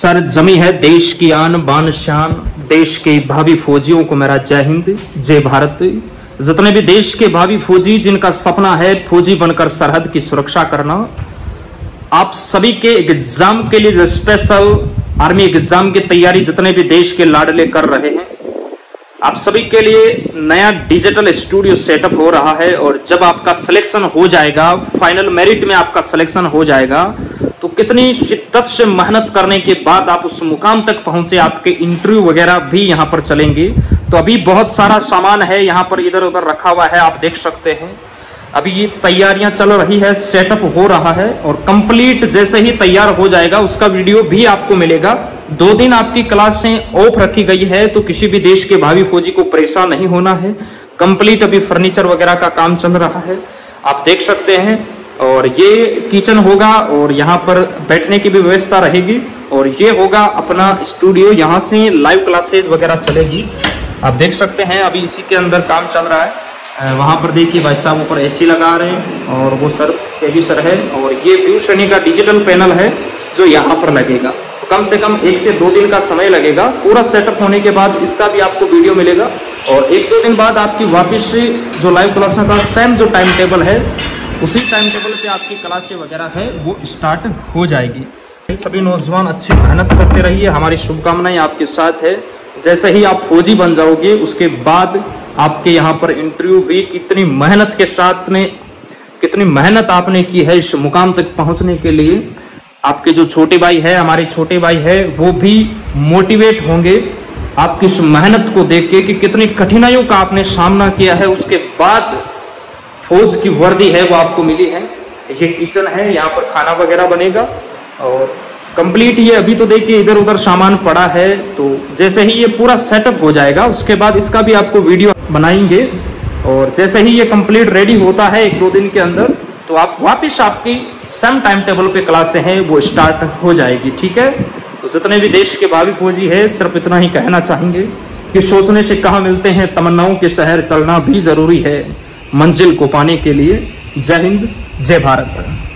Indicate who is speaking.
Speaker 1: Sir जमी है देश की आन बान शान, देश के भावी फौजियों को मेरा जय हिंद, जय भारत। जितने भी देश के भावी फौजी जिनका सपना है फौजी बनकर सरहद की सुरक्षा करना, आप सभी के एग्ज़ाम के लिए स्पेशल आर्मी एग्ज़ाम की तैयारी जितने भी देश के लाडले कर रहे हैं, आप सभी के लिए नया डिजिटल स्टूडियो सेटअप हो रहा है और जब आपका सिलेक्शन हो जाएगा फाइनल मेरिट में आपका सिलेक्शन हो जाएगा कितनी शिद्दत से मेहनत करने के बाद आप उस मुकाम तक पहुँचे, आपके इंटरव्यू वगैरह भी यहाँ पर चलेंगे। तो अभी बहुत सारा सामान है यहाँ पर इधर उधर रखा हुआ है, आप देख सकते हैं। अभी ये तैयारियाँ चल रही है सेटअप हो रहा है और कंप्लीट जैसे ही तैयार हो जाएगा, उसका वीडियो भी आपको मिलेगा। दो दिन आपकी क्लासें ऑफ़ रखी गई है तो किसी भी देश के भावी फौजी को परेशान नहीं होना है। कंप्लीट अभी फर्नीचर वगैरह का काम चल रहा है। आप देख सकते हैं और ये किचन होगा और यहाँ पर बैठने की भी व्यवस्था रहेगी और ये होगा अपना स्टूडियो, यहाँ से लाइव क्लासेस वगैरह चलेगी। आप देख सकते हैं, अभी इसी के अंदर काम चल रहा है। वहाँ पर देखिए भाई साहब ऊपर एसी लगा रहे हैं और वो सर भी सर है और ये व्यू श्रेणी का डिजिटल पैनल है जो यहाँ पर लगेगा। तो कम से कम एक से दो दिन का समय लगेगा। पूरा सेटअप होने के बाद इसका भी आपको वीडियो मिलेगा और एक दो दिन बाद आपकी वापिस जो लाइव क्लास का सेम जो टाइम टेबल है, उसी टाइम क्लासें वगैरह है वो स्टार्ट हो जाएगी। सभी नौजवान अच्छी मेहनत करते रहिए, हमारी शुभकामनाएँ आपके साथ है। जैसे ही आप फौजी बन जाओगे, उसके बाद आपके यहाँ पर इंटरव्यू भी कितनी मेहनत के साथ में कितनी मेहनत आपने की है इस मुकाम तक पहुँचने के लिए, आपके जो छोटे भाई है, हमारे छोटे भाई है, वो भी मोटिवेट होंगे। आपकी इस मेहनत को देख के कि कितनी कठिनाइयों का आपने सामना किया है, उसके बाद फौज की वर्दी है, वो आपको मिली है। ये किचन है, यहाँ पर खाना वगैरह बनेगा। और कंप्लीट ये अभी तो देखिए, इधर उधर सामान पड़ा है तो जैसे ही ये पूरा सेटअप हो जाएगा, उसके बाद इसका भी आपको वीडियो बनाएँगे। और जैसे ही ये कंप्लीट रेडी होता है, एक दो दिन के अंदर तो आप वापिस आपकी सेम टाइम टेबल पे क्लासे हैं, वो स्टार्ट हो जाएगी, ठीक है? तो जितने भी देश के भावी फौजी है, सिर्फ़ इतना ही कहना चाहेंगे कि सोचने से कहा मिलते हैं, तमन्नाओं के शहर चलना भी ज़रूरी है, मंजिल को पाने के लिए। जय हिंद। जय भारत।